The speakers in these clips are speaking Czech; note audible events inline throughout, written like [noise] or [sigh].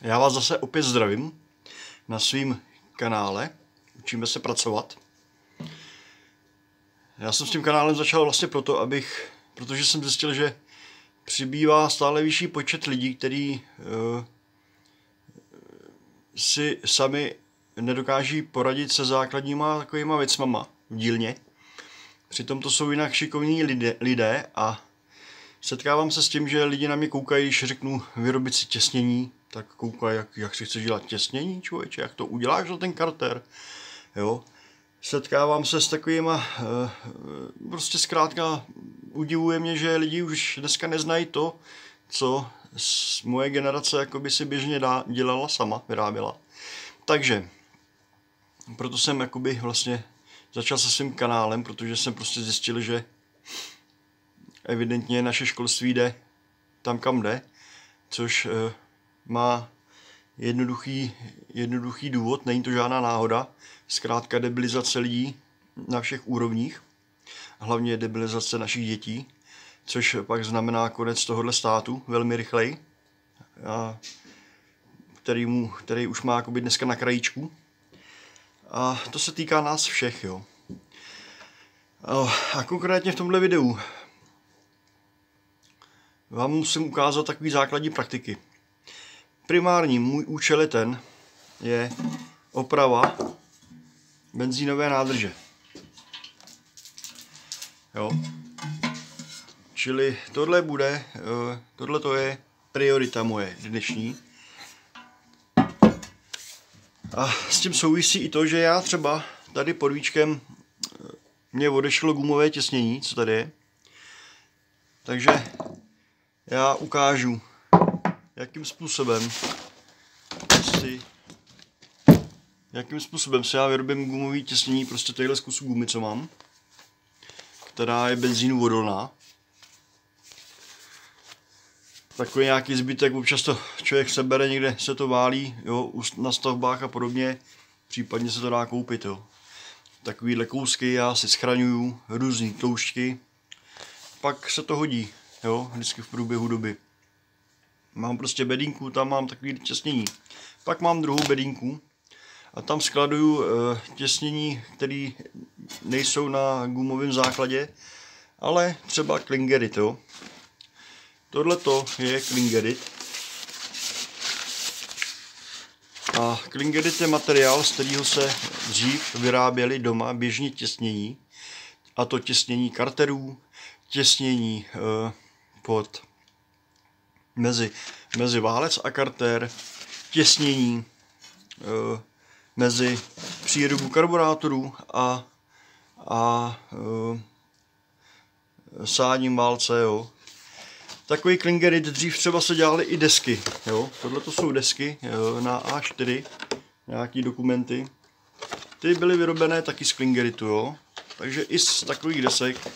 Já vás zase opět zdravím na svém kanále. Učíme se pracovat. Já jsem s tím kanálem začal vlastně proto, abych, protože jsem zjistil, že přibývá stále vyšší počet lidí, kteří uh, si sami nedokáží poradit se základníma takovýma věcmama v dílně. Přitom to jsou jinak šikovní lidé, lidé a setkávám se s tím, že lidi na mě koukají, když řeknu vyrobit si těsnění, tak koukají, jak, jak si chceš dělat těsnění, člověče, jak to uděláš na ten karter, jo. Setkávám se s takovýma, eh, prostě zkrátka udivuje mě, že lidi už dneska neznají to, co moje generace jako by si běžně dělala sama, vyráběla. Takže, proto jsem jakoby vlastně začal se svým kanálem, protože jsem prostě zjistil, že evidentně naše školství jde tam, kam jde, což e, má jednoduchý, jednoduchý důvod, není to žádná náhoda, zkrátka debilizace lidí na všech úrovních, hlavně debilizace našich dětí, což pak znamená konec tohohle státu velmi rychleji, a který, mu, který už má jakoby dneska na krajíčku. A to se týká nás všech, jo. A konkrétně v tomhle videu vám musím ukázat takový základní praktiky. Primární můj účel je ten, je oprava benzínové nádrže. Jo. Čili tohle bude, eh, tohle to je priorita moje dnešní. A s tím souvisí i to, že já třeba tady pod víčkem eh, mě odešlo gumové těsnění, co tady je. Takže já ukážu, jakým způsobem si jakým způsobem si já vyrobím gumový těsnění prostě tadyhle z kusu gumy, co mám, která je benzínu odolná. Takový nějaký zbytek, občas to člověk sebere, někde se to válí, jo, na stavbách a podobně, případně se to dá koupit, jo. Takovýhle kousky já si schraňuju, různý tloušťky, pak se to hodí, jo, vždycky v průběhu doby. Mám prostě bedínku, tam mám takový těsnění. Pak mám druhou bedínku a tam skladuju e, těsnění, které nejsou na gumovém základě, ale třeba klingerit, jo. Tohle je klingerit. A klingerit je materiál, z kterého se dřív vyráběly doma běžně těsnění. A to těsnění karterů, těsnění e, pod mezi, mezi válec a karter, těsnění e, mezi přírubu karburátorů a, a e, sáním válce, jo. Takový klingerit dřív třeba se dělaly i desky, jo. Tohle to jsou desky jo, na A4, nějaký dokumenty. Ty byly vyrobené taky z klingeritu, jo. Takže i z takových desek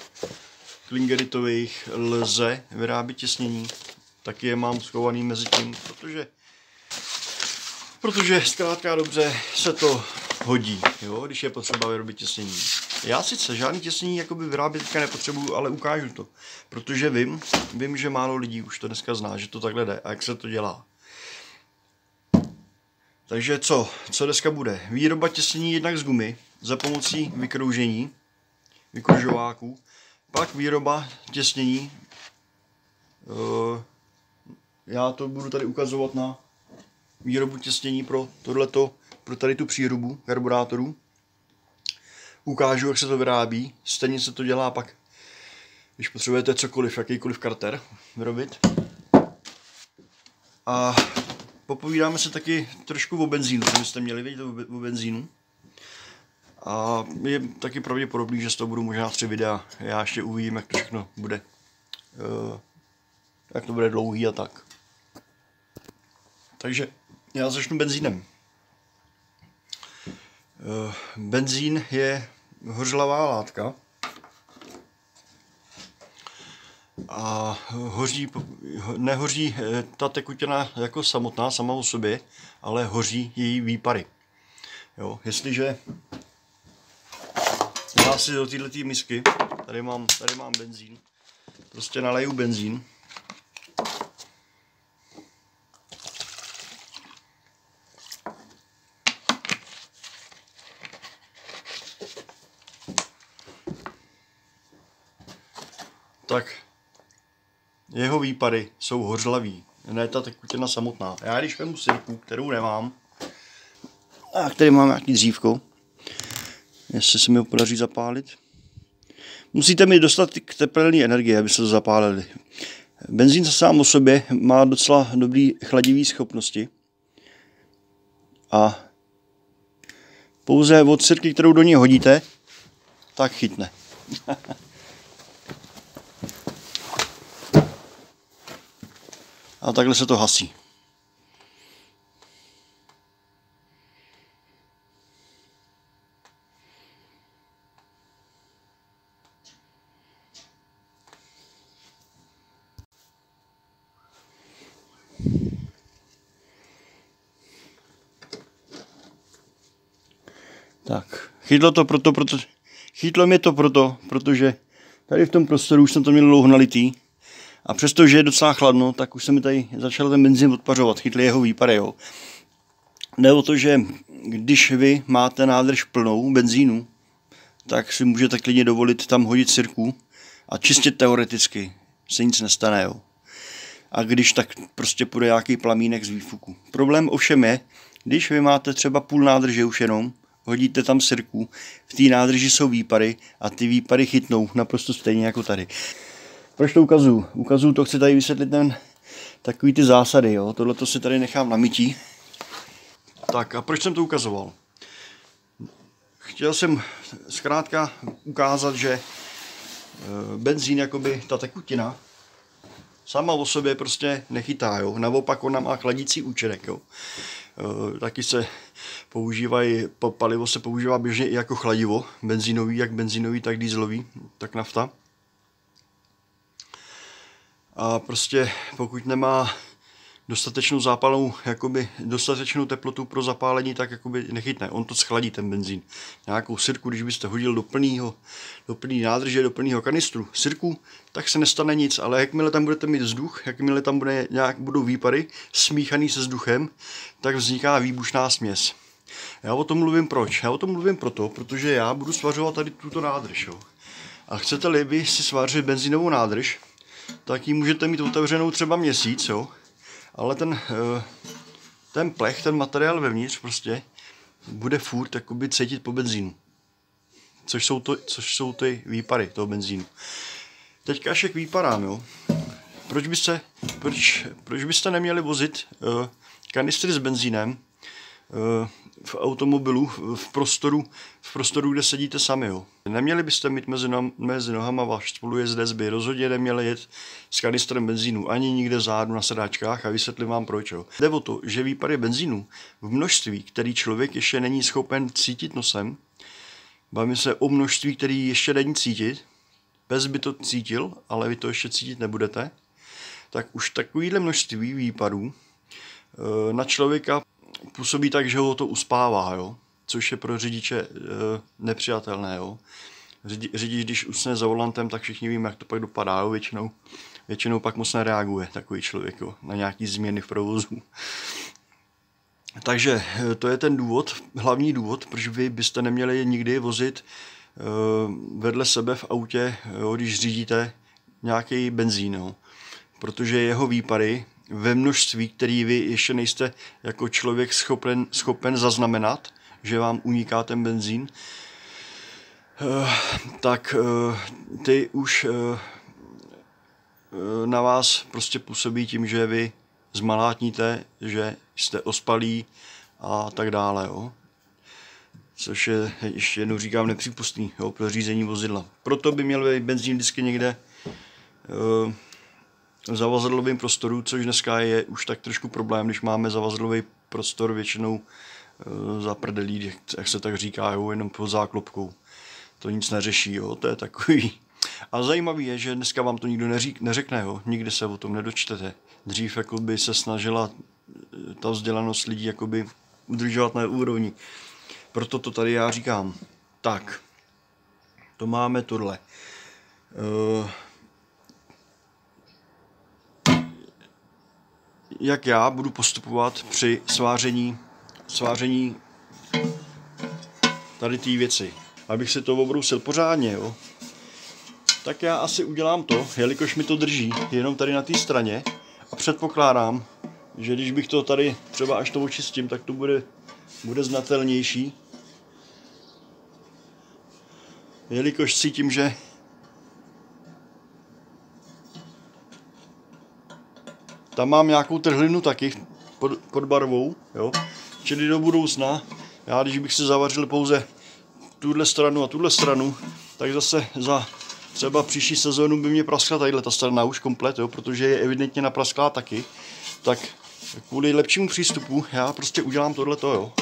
klingeritových lze vyrábět těsnění. Taky je mám schovaný mezi tím, protože protože zkrátka dobře se to hodí, jo, když je potřeba vyrobit těsnění. Já sice žádný těsnění jakoby vyrábět teďka nepotřebuju, ale ukážu to, protože vím, vím, že málo lidí už to dneska zná, že to takhle jde a jak se to dělá. Takže co? Co dneska bude? Výroba těsnění jednak z gumy za pomocí vykroužení, vykružováků, pak výroba těsnění. Eh, já to budu tady ukazovat na výrobu těsnění pro tohleto, pro tady tu přírubu karburátorů. Ukážu, jak se to vyrábí. Stejně se to dělá pak, když potřebujete cokoliv, jakýkoliv karter vyrobit. A popovídáme se taky trošku o benzínu, co byste měli vědět o benzínu. A je taky pravděpodobný, že z toho budu možná tři videa. Já ještě uvidím, jak to všechno bude. Uh, jak to bude dlouhý a tak. Takže já začnu benzínem. Uh, benzín je hořlavá látka. A hoří, nehoří eh, ta tekutina jako samotná, sama o sobě, ale hoří její výpary. Jo, jestliže já si do této misky, tady mám, tady mám benzín, prostě naleju benzín. Tak jeho výpary jsou hořlavý. Ne ta tekutina samotná. Já když vemu sirku, kterou nemám, a který mám nějaký dřívko, jestli se mi ho podaří zapálit, musíte mi dostat k tepelné energie, aby se to zapálili. Benzín sám o sobě má docela dobrý chladivý schopnosti a pouze od sirky, kterou do ní hodíte, tak chytne. [laughs] a takhle se to hasí. Tak, chytlo to proto, proto, chytlo mě to proto, protože tady v tom prostoru už jsem to měl dlouho nalitý a přestože je docela chladno, tak už se mi tady začal ten benzín odpařovat, chytli jeho výpary, jo. Jde o to, že když vy máte nádrž plnou benzínu, tak si můžete klidně dovolit tam hodit sirku a čistě teoreticky se nic nestane, jo. A když tak prostě půjde nějaký plamínek z výfuku. Problém ovšem je, když vy máte třeba půl nádrže už jenom, hodíte tam sirku, v té nádrži jsou výpary a ty výpary chytnou naprosto stejně jako tady. Proč to ukazuju? Ukazuju to, chci tady vysvětlit ten, takový ty zásady, jo. Tohle to si tady nechám na mytí. Tak a proč jsem to ukazoval? Chtěl jsem zkrátka ukázat, že eh, benzín, jakoby ta tekutina, sama o sobě prostě nechytá, jo. Naopak ona má chladící účinek, jo. Eh, taky se používají, palivo se používá běžně i jako chladivo, benzínový, jak benzínový, tak dieselový, tak nafta. A prostě pokud nemá dostatečnou zápalnou, jakoby dostatečnou teplotu pro zapálení, tak jakoby nechytne. On to schladí ten benzín. Nějakou sirku, když byste hodil do plného, do plný nádrže, do plného kanistru sirku, tak se nestane nic, ale jakmile tam budete mít vzduch, jakmile tam bude nějak, budou výpary smíchaný se vzduchem, tak vzniká výbušná směs. Já o tom mluvím proč? Já o tom mluvím proto, protože já budu svařovat tady tuto nádrž. Jo. A chcete-li vy si svařit benzínovou nádrž, tak ji můžete mít otevřenou třeba měsíc, jo ale ten, eh, ten plech, ten materiál vevnitř prostě bude furt jakoby cítit po benzínu. Což jsou, to, což jsou ty výpary toho benzínu. Teďka ještě k výparám, jo. Proč byste, proč, proč byste neměli vozit uh, kanistry s benzínem v automobilu, v prostoru, v prostoru, kde sedíte sami. Jo. Neměli byste mít mezi, no, mezi nohama váš spolujezdec, by rozhodně neměli jet s kanistrem benzínu ani nikde zádu na sedáčkách a vysvětlím vám proč. Jo. Jde o to, že výpary benzínu v množství, který člověk ještě není schopen cítit nosem, bavíme se o množství, který ještě není cítit, bez by to cítil, ale vy to ještě cítit nebudete, tak už takovýhle množství výparů eh, na člověka působí tak, že ho to uspává, jo? což je pro řidiče e, nepřijatelné. Jo? Řidi, řidič, když usne za volantem, tak všichni víme, jak to pak dopadá, jo? Většinou, většinou pak moc nereaguje takový člověk jo? na nějaký změny v provozu. Takže eh, to je ten důvod, hlavní důvod, proč vy byste neměli nikdy vozit e, vedle sebe v autě, jo, když řídíte nějaký benzín, jo? protože jeho výpary ve množství, který vy ještě nejste jako člověk schopen, schopen zaznamenat, že vám uniká ten benzín, eh, tak eh, ty už eh, na vás prostě působí tím, že vy zmalátníte, že jste ospalí a tak dále. Jo. Což je, ještě jednou říkám, nepřípustný jo, pro řízení vozidla. Proto by měl být benzín vždycky někde zavazadlovém prostoru, což dneska je už tak trošku problém, když máme zavazadlový prostor většinou e, za prdelí, jak se tak říká, jo, jenom pod záklopkou. To nic neřeší, jo, to je takový. A zajímavý je, že dneska vám to nikdo neřík, neřekne, jo, nikdy se o tom nedočtete. Dřív jakoby se snažila eh, ta vzdělanost lidí jakoby udržovat na úrovni. Proto to tady já říkám. Tak, to máme tohle. Uh, jak já budu postupovat při sváření, sváření tady té věci. Abych si to obrousil pořádně, jo. tak já asi udělám to, jelikož mi to drží jenom tady na té straně a předpokládám, že když bych to tady třeba až to očistím, tak to bude, bude znatelnější. Jelikož cítím, že tam mám nějakou trhlinu taky pod, pod barvou, jo. Čili do budoucna, já když bych si zavařil pouze tuhle stranu a tuhle stranu, tak zase za třeba příští sezónu by mě praskla tadyhle ta strana už komplet, jo, protože je evidentně naprasklá taky. Tak kvůli lepšímu přístupu já prostě udělám tohleto, jo.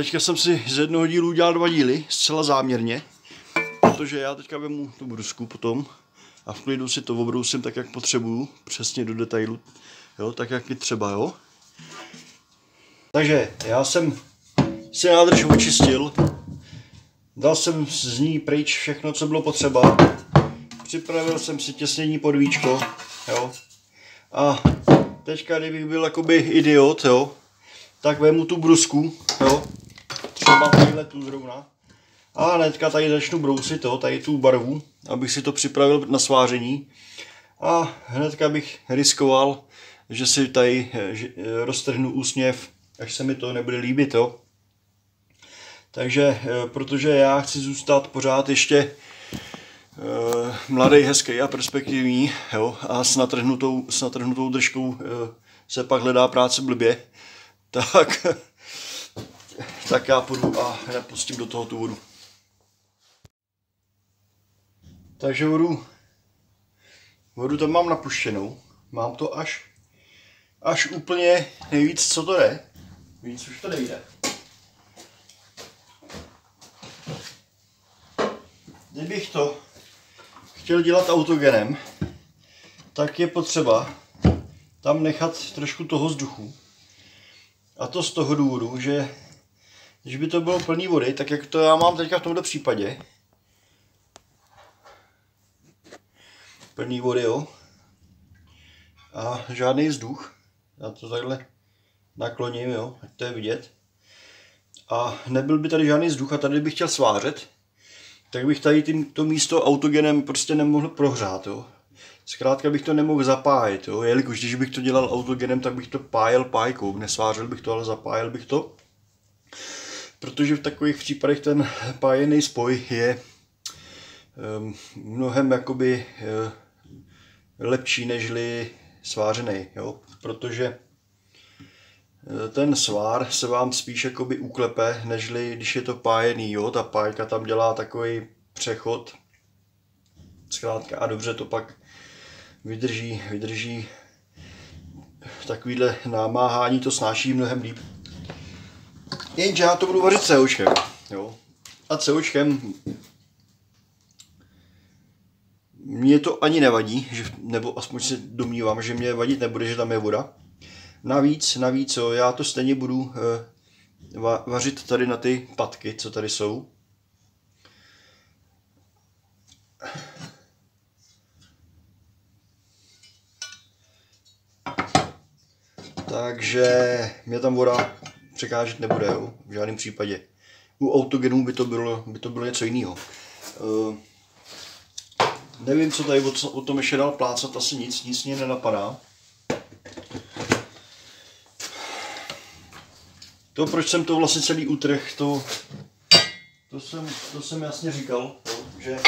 Teďka jsem si z jednoho dílu udělal dva díly, zcela záměrně. Protože já teďka vemu tu brusku potom a v klidu si to obrousím tak, jak potřebuju, přesně do detailu, jo, tak, jak je třeba, jo. Takže já jsem si nádrž očistil, dal jsem z ní pryč všechno, co bylo potřeba, připravil jsem si těsnění podvíčko, jo. A teďka, kdybych byl jakoby idiot, jo, tak vemu tu brusku, jo, třeba tadyhle tu zrovna, a hnedka tady začnu brousit, jo, tady tu barvu, abych si to připravil na sváření. A hnedka bych riskoval, že si tady že, eh, roztrhnu úsměv, až se mi to nebude líbit, jo. Takže, eh, protože já chci zůstat pořád ještě mladý, hezký a perspektivní, jo, a s natrhnutou, s natrhnutou držkou uh, se pak hledá práce blbě, [laughs] tak, tak já půjdu a hned pustím do toho tu vodu. Takže vodu, vodu tam mám napuštěnou. Mám to až, až úplně nejvíc, co to jde. Víc už to nejde. Kdybych to chtěl dělat autogenem, tak je potřeba tam nechat trošku toho vzduchu. A to z toho důvodu, že když by to bylo plný vody, tak jak to já mám teďka v tomto případě, plný vody, jo, a žádný vzduch, já to takhle nakloním, jo, ať to je vidět, a nebyl by tady žádný vzduch a tady bych chtěl svářet, tak bych tady tím, to místo autogenem prostě nemohl prohřát, jo. Zkrátka bych to nemohl zapájet, jo? jelikož když bych to dělal autogenem, tak bych to pájel pájkou, nesvářel bych to, ale zapájel bych to. Protože v takových případech ten pájený spoj je um, mnohem jakoby uh, lepší nežli svářený, jo? protože eh, ten svár se vám spíš jakoby uklepe, nežli když je to pájený, jo? ta pájka tam dělá takový přechod, zkrátka a dobře to pak vydrží, vydrží takovýhle námáhání, to snáší mnohem líp. Jenže já to budu vařit COčkem, jo. A COčkem mě to ani nevadí, že, nebo aspoň si domnívám, že mě vadit nebude, že tam je voda. Navíc, navíc, jo, já to stejně budu eh, vařit tady na ty patky, co tady jsou. Takže mě tam voda překážet nebude, jo? v žádném případě. U autogenů by to bylo, by to bylo něco jiného. Uh, nevím, co tady o, o tom ještě dál plácat, asi nic, nic mě nenapadá. To, proč jsem to vlastně celý utrh, to, to, jsem, to jsem jasně říkal, jo? že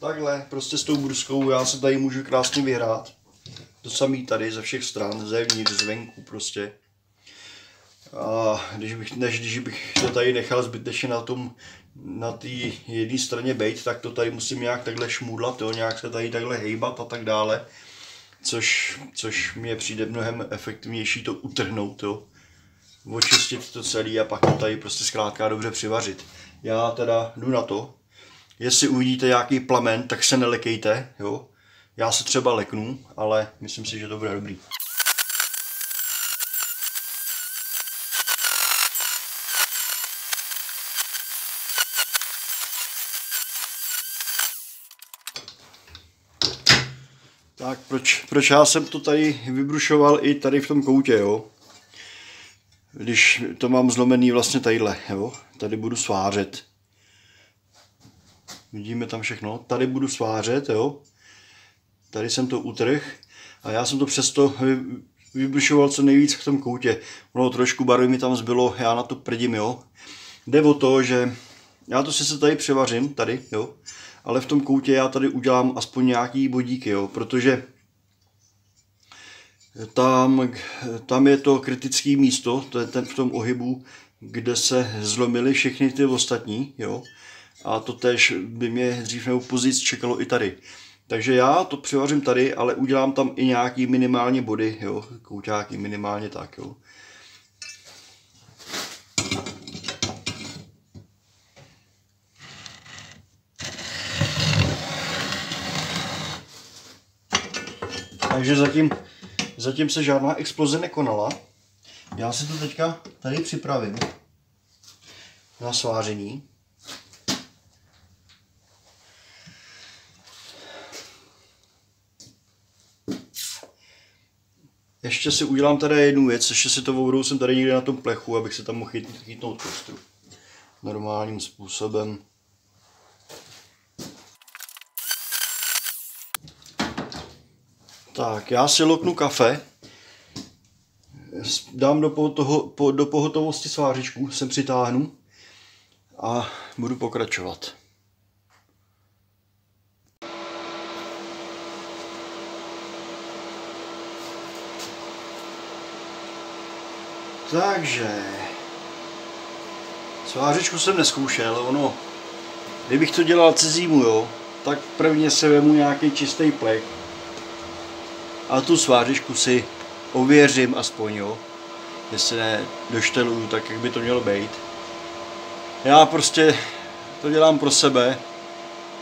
takhle prostě s tou bruskou já se tady můžu krásně vyhrát. To samý tady ze všech stran, zevnitř, zvenku prostě. A když bych, než když bych to tady nechal zbytečně na tom, na té jedné straně bejt, tak to tady musím nějak takhle šmůdlat, jo, nějak se tady takhle hejbat a tak dále. Což, což mě přijde mnohem efektivnější to utrhnout, jo. Očistit to celé a pak to tady prostě zkrátka dobře přivařit. Já teda jdu na to. Jestli uvidíte nějaký plamen, tak se nelekejte, jo. Já se třeba leknu, ale myslím si, že to bude dobrý. Tak proč, proč já jsem to tady vybrušoval i tady v tom koutě, jo? Když to mám zlomený vlastně tadyhle, jo? Tady budu svářet. Vidíme tam všechno. Tady budu svářet, jo? Tady jsem to utrh a já jsem to přesto vybrušoval co nejvíc v tom koutě. Ono trošku barvy mi tam zbylo, já na to prdím, jo? Jde o to, že já to si se tady převařím, tady, jo? Ale v tom koutě já tady udělám aspoň nějaký bodíky, jo, protože tam, tam je to kritické místo, to je ten v tom ohybu, kde se zlomily všechny ty ostatní, jo, a to tež by mě dřív nebo později čekalo i tady. Takže já to přivařím tady, ale udělám tam i nějaký minimálně body, jo, kouťáky minimálně tak, jo. Takže zatím, zatím se žádná exploze nekonala. Já si to teďka tady připravím na sváření. Ještě si udělám tady jednu věc, ještě si to jsem tady někde na tom plechu, abych se tam mohl chytnout kostru. Normálním způsobem. Tak, já si loknu kafe, dám do, toho, po, do pohotovosti svářičku, sem přitáhnu a budu pokračovat. Takže, svářičku jsem neskoušel, ono, kdybych to dělal cizímu, jo, tak prvně se vemu nějaký čistý plech, a tu svářičku si ověřím aspoň, jo. Jestli ne došteluju tak, jak by to mělo být. Já prostě to dělám pro sebe,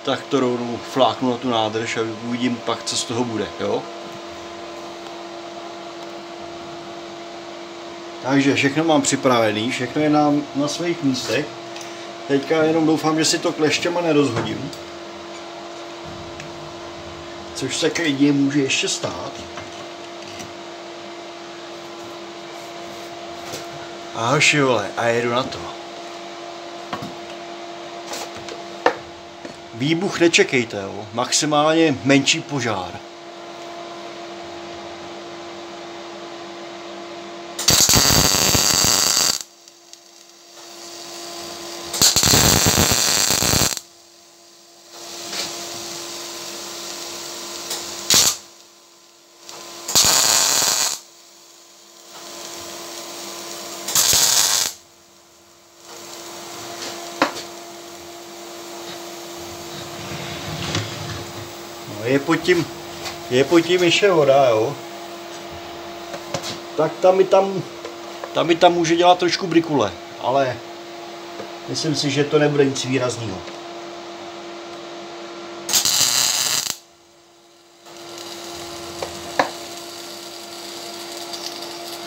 tak to rovnou fláknu na tu nádrž a uvidím pak, co z toho bude, jo. Takže všechno mám připravený, všechno je na, na svých místech. Teďka jenom doufám, že si to kleštěma nerozhodím což se klidně může ještě stát. A hoši vole, a jedu na to. Výbuch nečekejte, jo. maximálně menší požár. Je pod tím, je pod tím ještě voda, jo. Tak tam mi tam, tam mi tam může dělat trošku brikule, ale myslím si, že to nebude nic výrazného.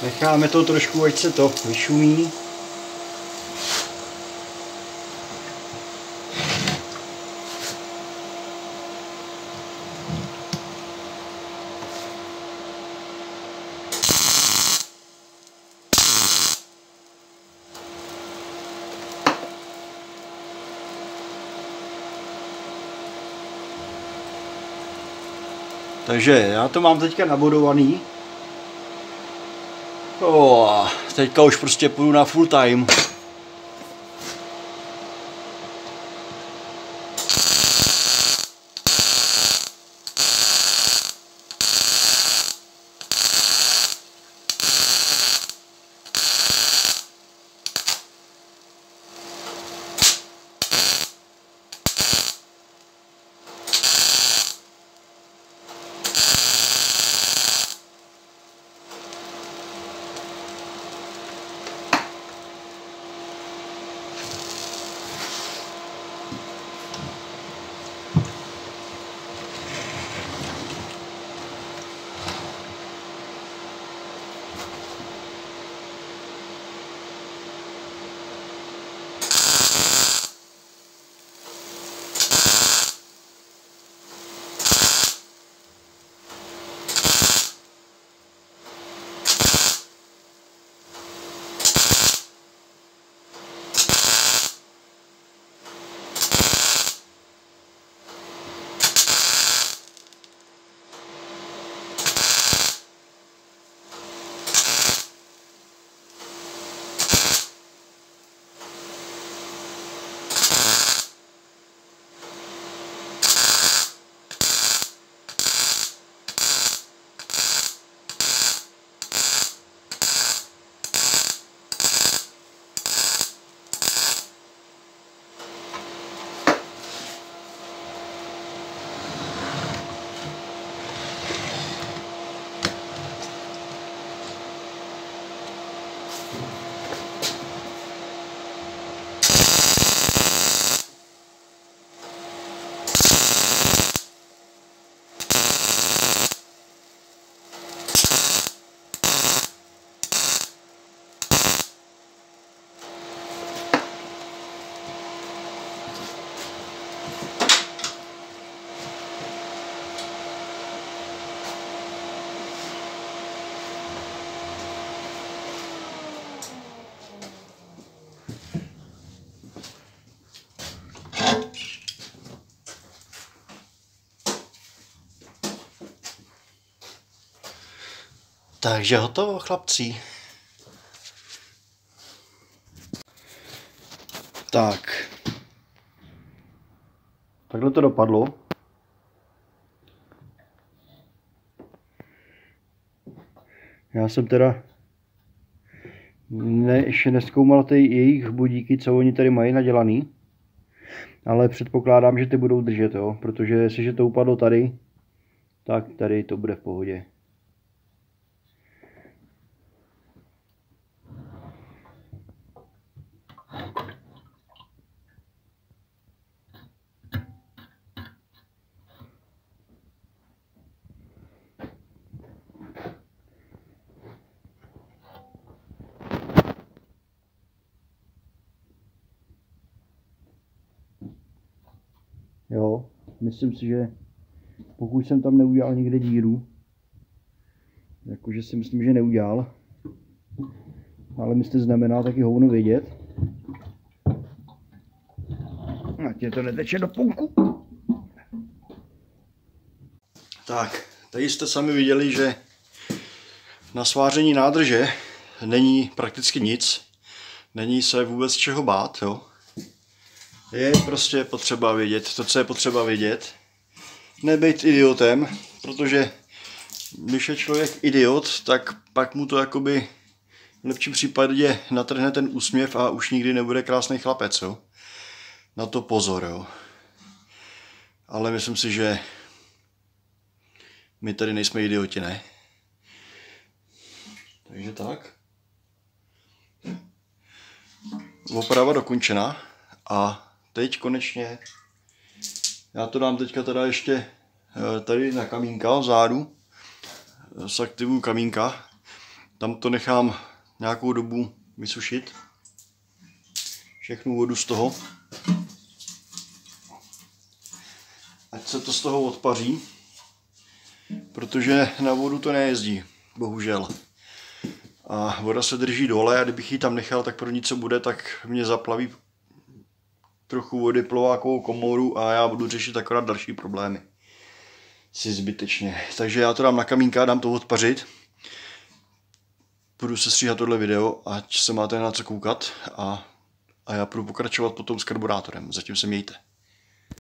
Necháme to trošku, ať se to vyšumí. Takže já to mám teďka nabodovaný. Oh, teďka už prostě půjdu na full time. Takže hotovo, chlapci. Tak. Takhle to dopadlo. Já jsem teda ne, ještě neskoumal ty jejich budíky, co oni tady mají nadělaný. Ale předpokládám, že ty budou držet, jo. Protože jestliže to upadlo tady, tak tady to bude v pohodě. Jo, myslím si, že pokud jsem tam neudělal někde díru, jakože si myslím, že neudělal, ale mi znamená taky hovno vědět. A tě to neteče do punku. Tak, tady jste sami viděli, že na sváření nádrže není prakticky nic. Není se vůbec čeho bát, jo je prostě potřeba vědět to, co je potřeba vědět. Nebejt idiotem, protože když je člověk idiot, tak pak mu to jakoby v lepším případě natrhne ten úsměv a už nikdy nebude krásný chlapec, jo. Na to pozor, jo. Ale myslím si, že my tady nejsme idioti, ne? Takže tak. Oprava dokončena a teď konečně, já to dám teďka teda ještě eh, tady na kamínka vzadu, aktivu kamínka, tam to nechám nějakou dobu vysušit, všechnu vodu z toho, ať se to z toho odpaří, protože na vodu to nejezdí, bohužel. A voda se drží dole a kdybych ji tam nechal, tak první co bude, tak mě zaplaví trochu vody plovákovou komoru a já budu řešit akorát další problémy. Si zbytečně. Takže já to dám na kamínka, dám to odpařit. Budu se stříhat tohle video, ať se máte na co koukat a, a já budu pokračovat potom s karburátorem. Zatím se mějte.